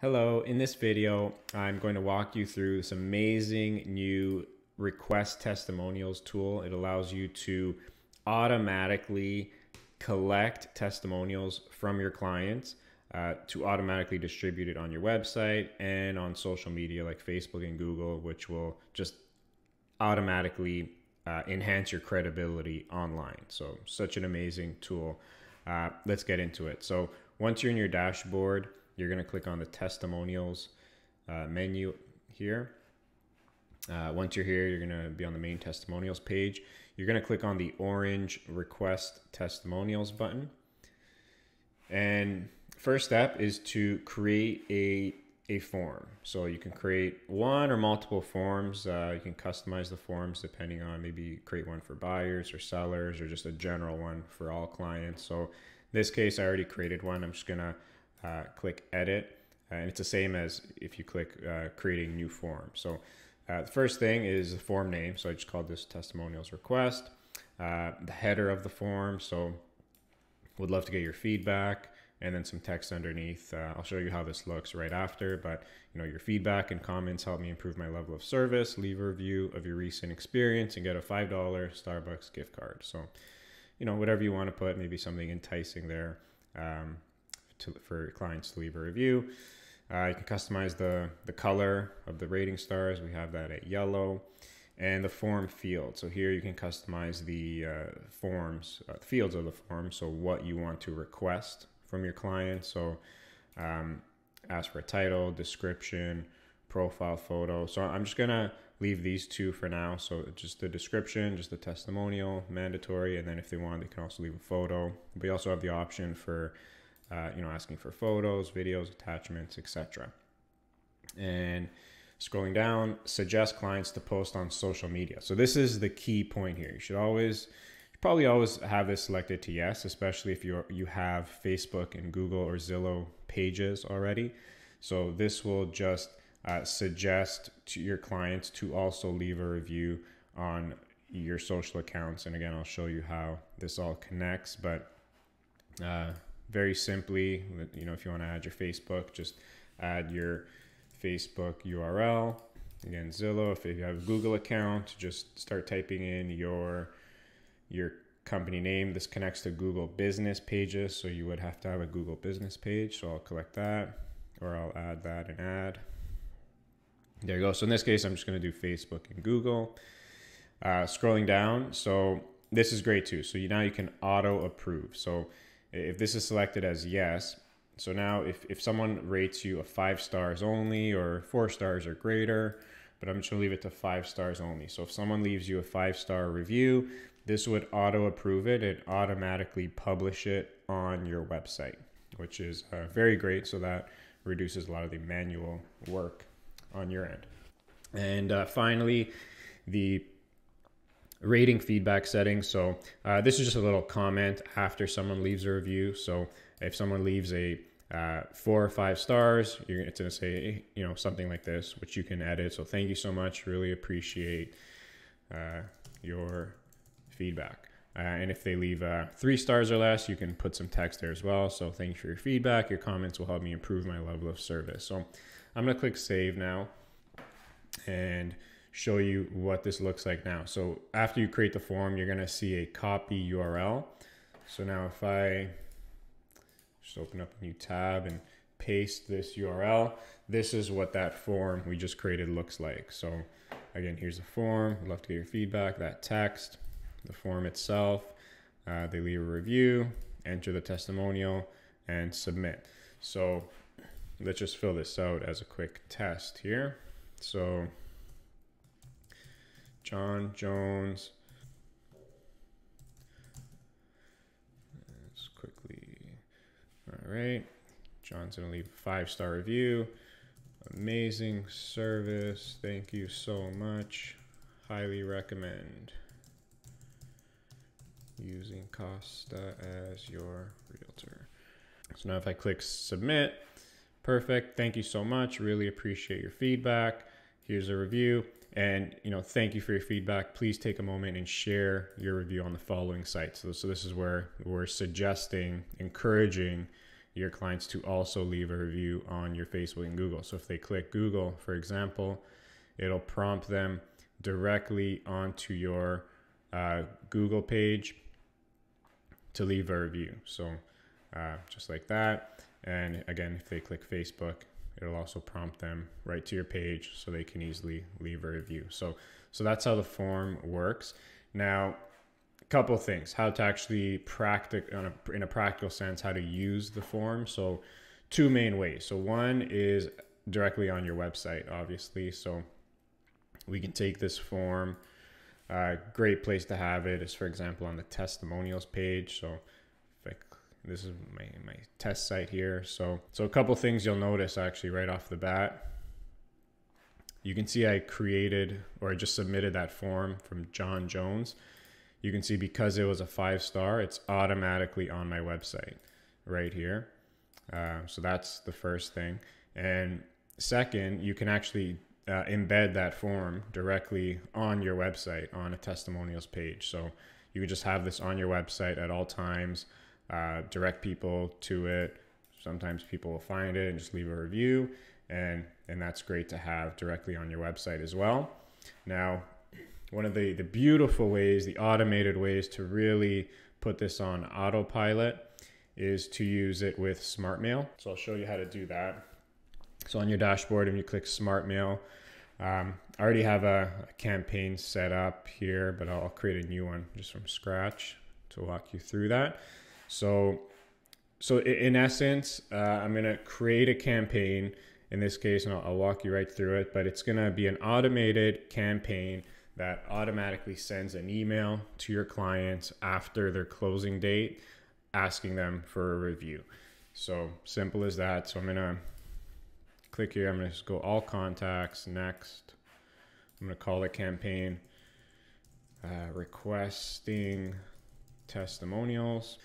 Hello, in this video, I'm going to walk you through this amazing new request testimonials tool. It allows you to automatically collect testimonials from your clients uh, to automatically distribute it on your website and on social media like Facebook and Google, which will just automatically uh, enhance your credibility online. So, such an amazing tool. Uh, let's get into it. So, once you're in your dashboard, you're going to click on the testimonials uh, menu here. Uh, once you're here, you're going to be on the main testimonials page. You're going to click on the orange request testimonials button. And first step is to create a, a form. So you can create one or multiple forms. Uh, you can customize the forms depending on maybe create one for buyers or sellers or just a general one for all clients. So in this case, I already created one. I'm just going to uh, click edit. Uh, and it's the same as if you click uh, creating new form. So uh, the first thing is the form name. So I just called this testimonials request. Uh, the header of the form. So would love to get your feedback and then some text underneath. Uh, I'll show you how this looks right after, but you know, your feedback and comments help me improve my level of service. Leave a review of your recent experience and get a $5 Starbucks gift card. So, you know, whatever you want to put, maybe something enticing there. Um, to, for clients to leave a review. Uh, you can customize the, the color of the rating stars. We have that at yellow. And the form field. So here you can customize the uh, forms, uh, fields of the form. So what you want to request from your client. So um, ask for a title, description, profile photo. So I'm just gonna leave these two for now. So just the description, just the testimonial, mandatory, and then if they want, they can also leave a photo. We also have the option for uh, you know, asking for photos, videos, attachments, etc. And scrolling down, suggest clients to post on social media. So this is the key point here. You should always, you probably always have this selected to yes, especially if you you have Facebook and Google or Zillow pages already. So this will just uh, suggest to your clients to also leave a review on your social accounts. And again, I'll show you how this all connects, but uh, very simply, you know, if you want to add your Facebook, just add your Facebook URL. Again, Zillow. If you have a Google account, just start typing in your your company name. This connects to Google Business pages, so you would have to have a Google Business page. So I'll collect that, or I'll add that and add. There you go. So in this case, I'm just going to do Facebook and Google. Uh, scrolling down, so this is great too. So you, now you can auto approve. So if this is selected as yes, so now if, if someone rates you a five stars only or four stars or greater, but I'm just gonna leave it to five stars only. So if someone leaves you a five star review, this would auto approve it and automatically publish it on your website, which is uh, very great. So that reduces a lot of the manual work on your end. And uh, finally, the rating feedback settings. So uh, this is just a little comment after someone leaves a review. So if someone leaves a uh, four or five stars, you're it's going to say you know something like this, which you can edit. So thank you so much. Really appreciate uh, your feedback. Uh, and if they leave uh, three stars or less, you can put some text there as well. So thank you for your feedback. Your comments will help me improve my level of service. So I'm going to click save now. And show you what this looks like now. So after you create the form, you're gonna see a copy URL. So now if I just open up a new tab and paste this URL, this is what that form we just created looks like. So again, here's the form. I'd love to get your feedback, that text, the form itself. Uh, they leave a review, enter the testimonial, and submit. So let's just fill this out as a quick test here. So John Jones. Let's quickly. All right. John's going to leave a five star review. Amazing service. Thank you so much. Highly recommend using Costa as your realtor. So now if I click submit, perfect. Thank you so much. Really appreciate your feedback. Here's a review. And you know, thank you for your feedback. Please take a moment and share your review on the following sites. So, so this is where we're suggesting, encouraging your clients to also leave a review on your Facebook and Google. So if they click Google, for example, it'll prompt them directly onto your uh, Google page to leave a review. So uh, just like that. And again, if they click Facebook, it'll also prompt them right to your page so they can easily leave a review. So, so that's how the form works. Now, a couple things: how to actually practice in a practical sense how to use the form. So, two main ways. So one is directly on your website, obviously. So we can take this form. Uh, great place to have it is, for example, on the testimonials page. So this is my, my test site here. So, so a couple things you'll notice actually right off the bat. You can see I created or I just submitted that form from John Jones. You can see because it was a five star, it's automatically on my website right here. Uh, so that's the first thing. And second, you can actually uh, embed that form directly on your website on a testimonials page. So you can just have this on your website at all times uh, direct people to it. Sometimes people will find it and just leave a review, and and that's great to have directly on your website as well. Now, one of the the beautiful ways, the automated ways to really put this on autopilot is to use it with SmartMail. So I'll show you how to do that. So on your dashboard, and you click SmartMail, um, I already have a, a, campaign set up here, but I'll create a new one just from scratch to walk you through that. So, so in essence, uh, I'm gonna create a campaign in this case, and I'll, I'll walk you right through it. But it's gonna be an automated campaign that automatically sends an email to your clients after their closing date, asking them for a review. So simple as that. So I'm gonna click here. I'm gonna go all contacts next. I'm gonna call the campaign uh, requesting testimonials.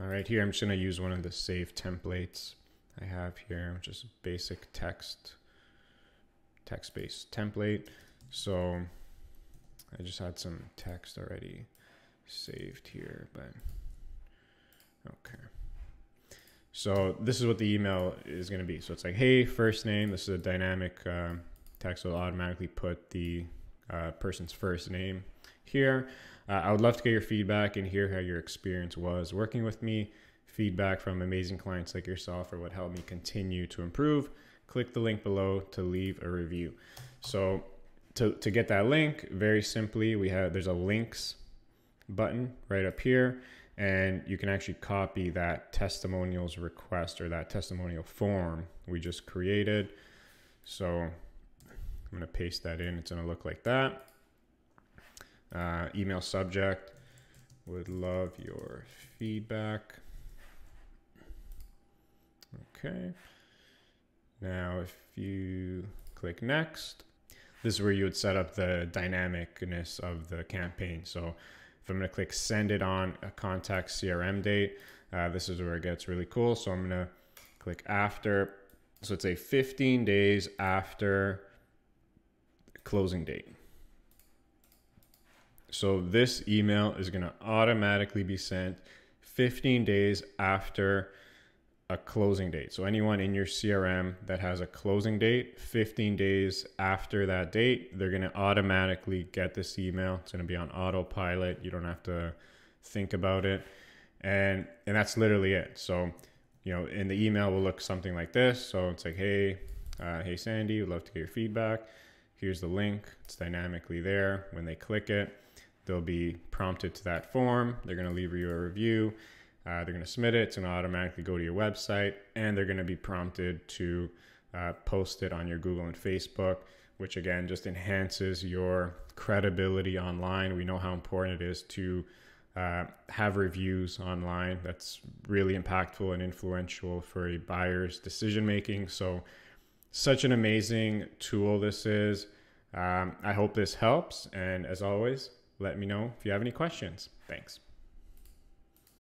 All right, here I'm just gonna use one of the save templates I have here, which is basic text, text-based template. So I just had some text already saved here, but okay. So this is what the email is going to be. So it's like, hey, first name. This is a dynamic uh, text. will automatically put the uh, person's first name here. Uh, I would love to get your feedback and hear how your experience was working with me. Feedback from amazing clients like yourself or what helped me continue to improve. Click the link below to leave a review. So to, to get that link, very simply, we have there's a links button right up here, and you can actually copy that testimonials request or that testimonial form we just created. So I'm gonna paste that in. It's gonna look like that. Uh, email subject would love your feedback. Okay. Now, if you click next, this is where you would set up the dynamicness of the campaign. So if I'm going to click send it on a contact CRM date, uh, this is where it gets really cool. So I'm going to click after. So it's a 15 days after closing date. So this email is going to automatically be sent 15 days after a closing date. So anyone in your CRM that has a closing date, 15 days after that date, they're going to automatically get this email. It's going to be on autopilot. You don't have to think about it. And and that's literally it. So, you know, in the email will look something like this. So it's like, "Hey, uh, hey Sandy, would love to get your feedback. Here's the link. It's dynamically there. When they click it, they'll be prompted to that form. They're going to leave you a review. Uh, they're going to submit it. It's going to automatically go to your website, and they're going to be prompted to uh, post it on your Google and Facebook, which again just enhances your credibility online. We know how important it is to uh, have reviews online. That's really impactful and influential for a buyer's decision making. So, such an amazing tool this is. Um, I hope this helps. And as always, let me know if you have any questions. Thanks.